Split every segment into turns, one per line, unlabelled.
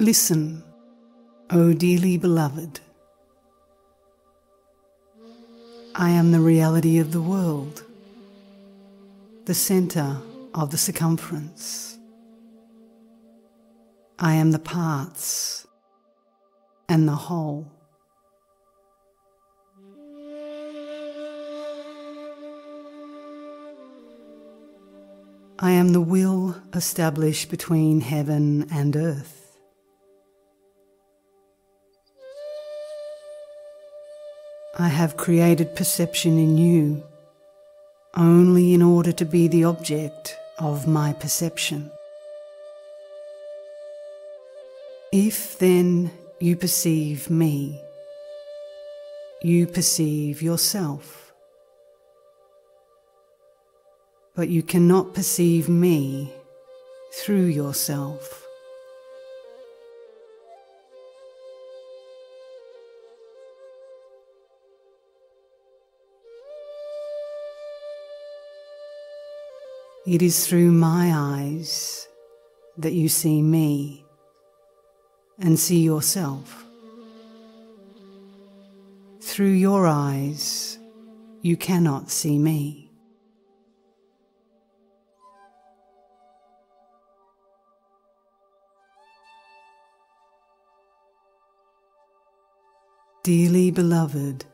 Listen, O dearly beloved. I am the reality of the world, the center of the circumference. I am the parts and the whole. I am the will established between heaven and earth. I have created perception in you only in order to be the object of my perception. If then you perceive me, you perceive yourself but you cannot perceive me through yourself. It is through my eyes that you see me and see yourself. Through your eyes, you cannot see me. Dearly beloved,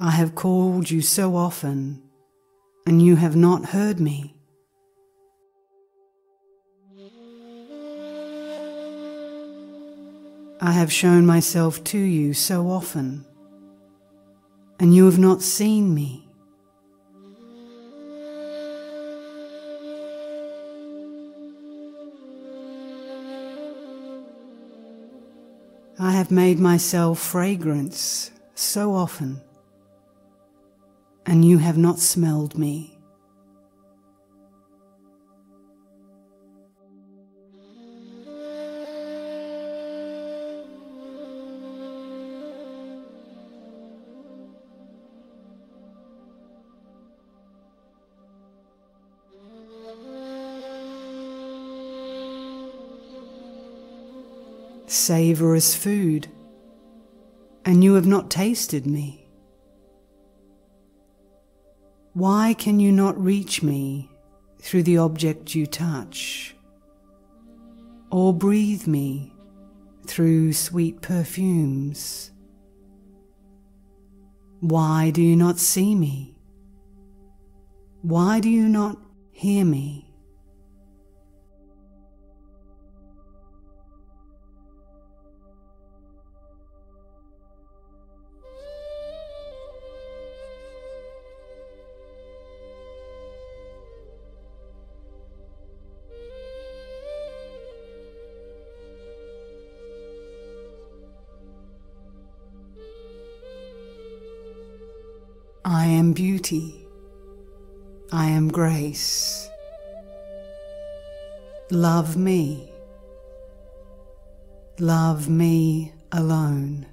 I have called you so often, and you have not heard me. I have shown myself to you so often, and you have not seen me. I have made myself fragrance so often, and you have not smelled me. Savorous food, and you have not tasted me? Why can you not reach me through the object you touch, or breathe me through sweet perfumes? Why do you not see me? Why do you not hear me? I am beauty. I am grace. Love me. Love me alone.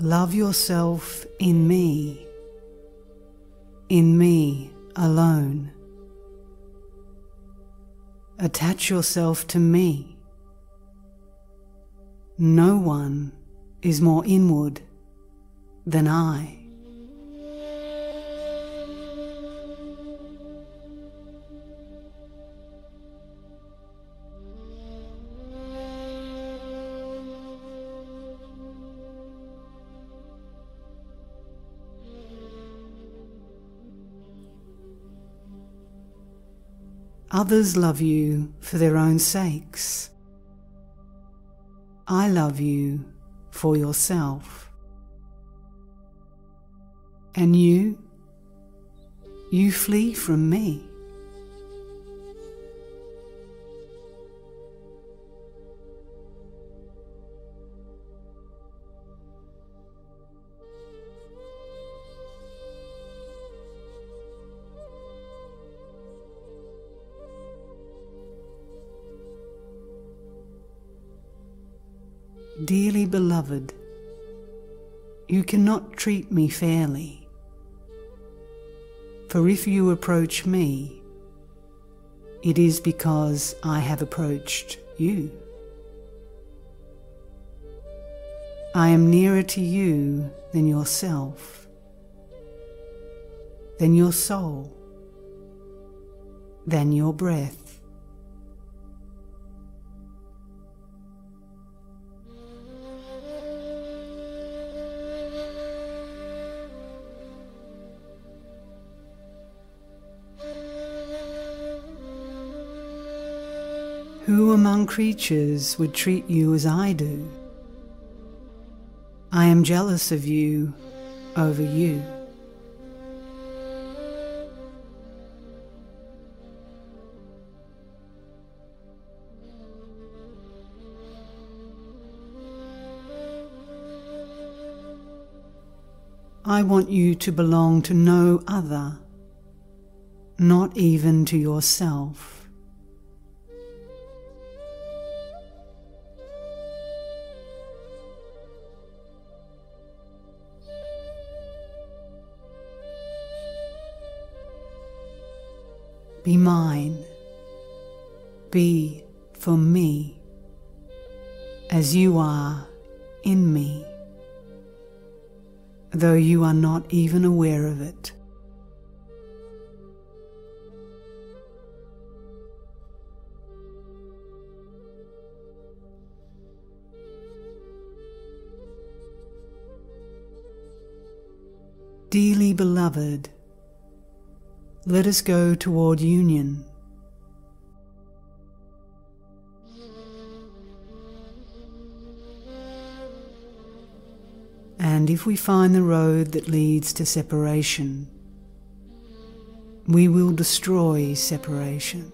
Love yourself in me in me alone. Attach yourself to me. No one is more inward than I. Others love you for their own sakes. I love you for yourself. And you? You flee from me. You cannot treat me fairly. For if you approach me, it is because I have approached you. I am nearer to you than yourself, than your soul, than your breath. Who among creatures would treat you as I do? I am jealous of you over you. I want you to belong to no other, not even to yourself. Be mine. Be for me as you are in me, though you are not even aware of it. Dearly beloved, let us go toward union. And if we find the road that leads to separation, we will destroy separation.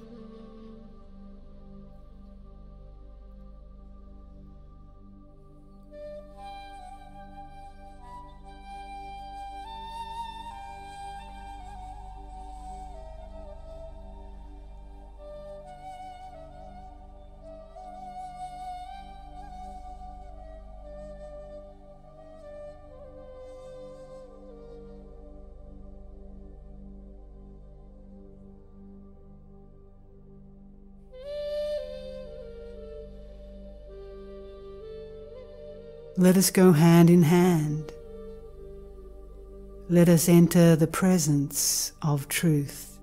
Let us go hand in hand. Let us enter the presence of truth.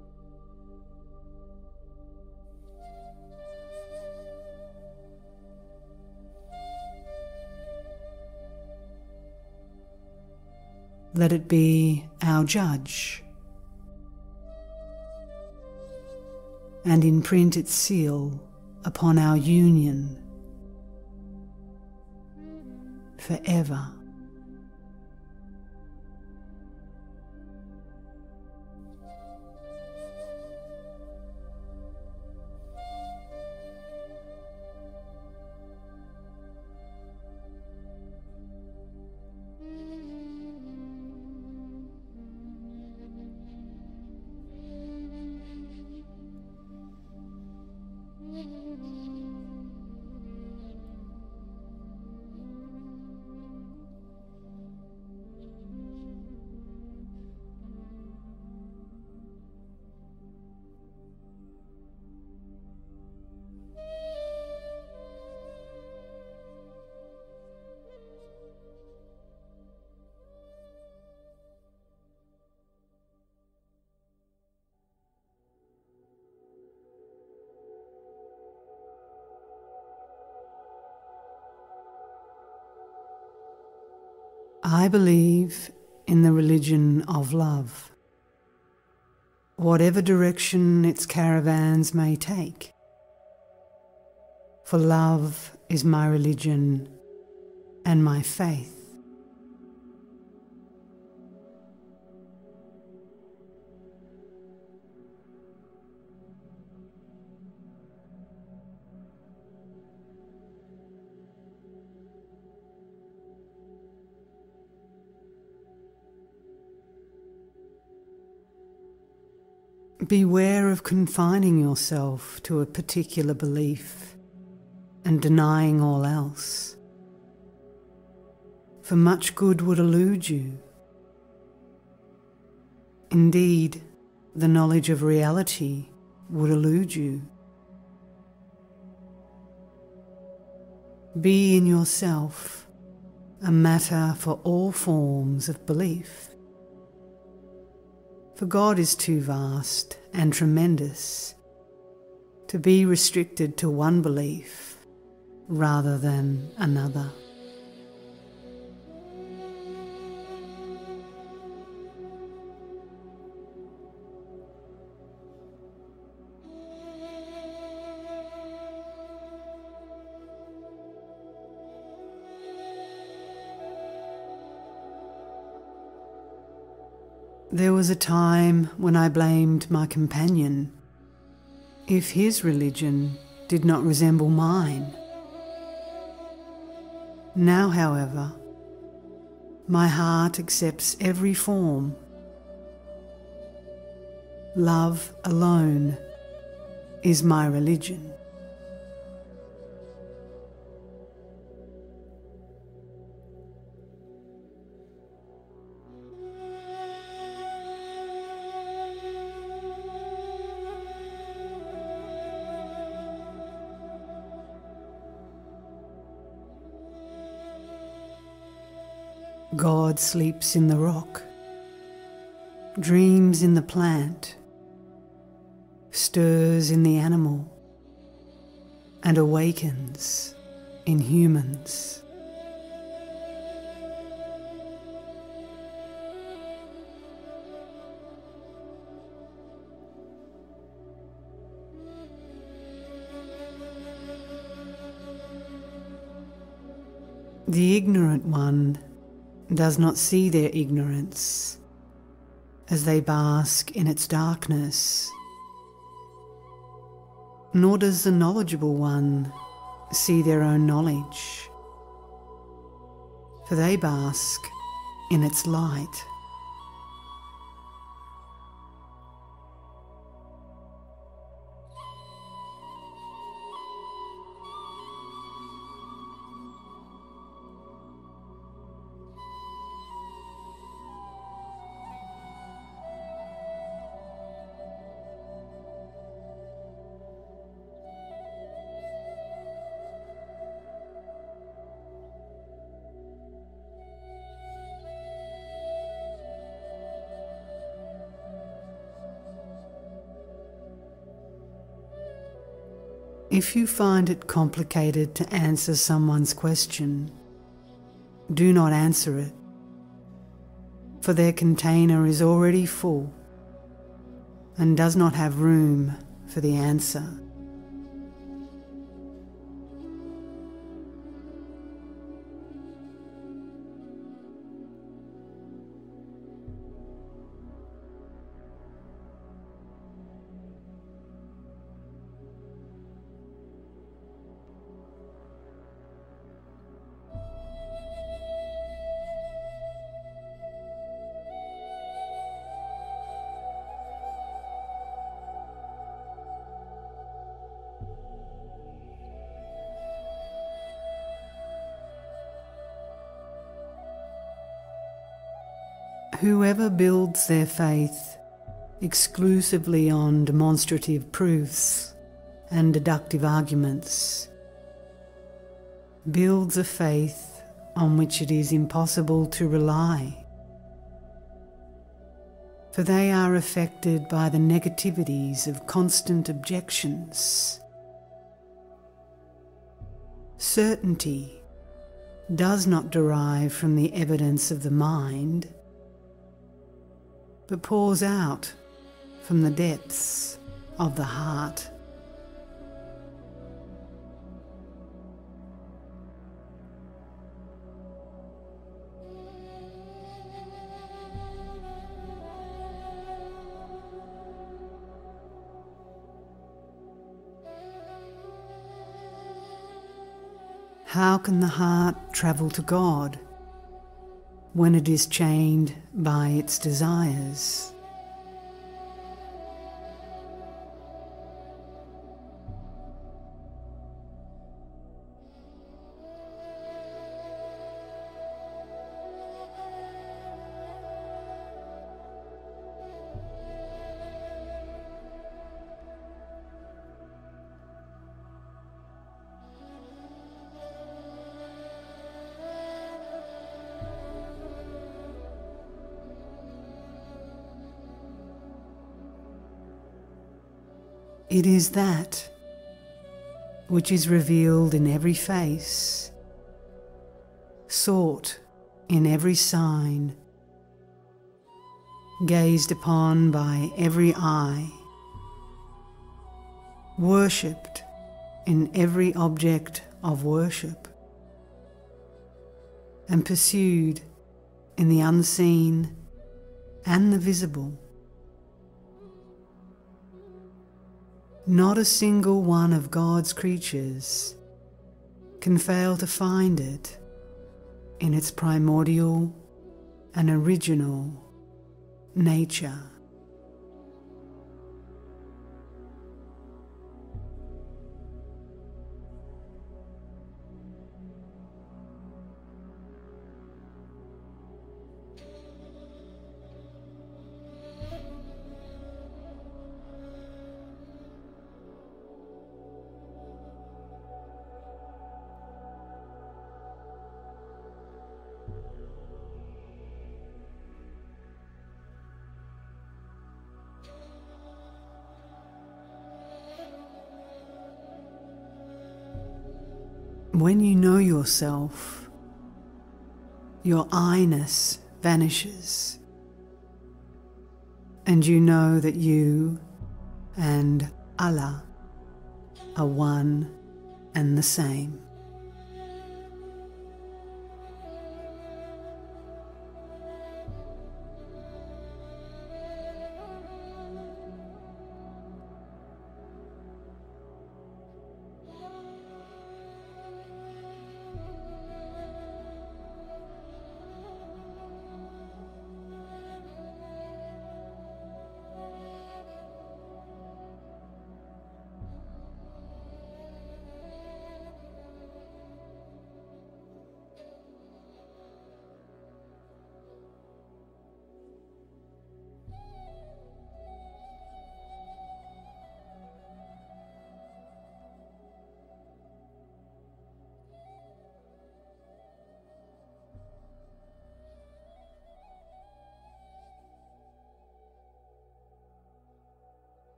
Let it be our judge and imprint its seal upon our union forever. I believe in the religion of love, whatever direction its caravans may take. For love is my religion and my faith. Beware of confining yourself to a particular belief and denying all else. for much good would elude you. Indeed, the knowledge of reality would elude you. Be in yourself a matter for all forms of belief. For God is too vast and tremendous to be restricted to one belief rather than another. There was a time when I blamed my companion if his religion did not resemble mine. Now, however, my heart accepts every form. Love alone is my religion. God sleeps in the rock, dreams in the plant, stirs in the animal, and awakens in humans. The ignorant one does not see their ignorance as they bask in its darkness. Nor does the knowledgeable one see their own knowledge, for they bask in its light. If you find it complicated to answer someone's question, do not answer it, for their container is already full and does not have room for the answer. Whoever builds their faith exclusively on demonstrative proofs and deductive arguments builds a faith on which it is impossible to rely. For they are affected by the negativities of constant objections. Certainty does not derive from the evidence of the mind but pours out from the depths of the heart. How can the heart travel to God? When it is chained by its desires. It is that which is revealed in every face, sought in every sign, gazed upon by every eye, worshipped in every object of worship, and pursued in the unseen and the visible. Not a single one of God's creatures can fail to find it in its primordial and original nature. When you know yourself, your I-ness vanishes, and you know that you and Allah are one and the same.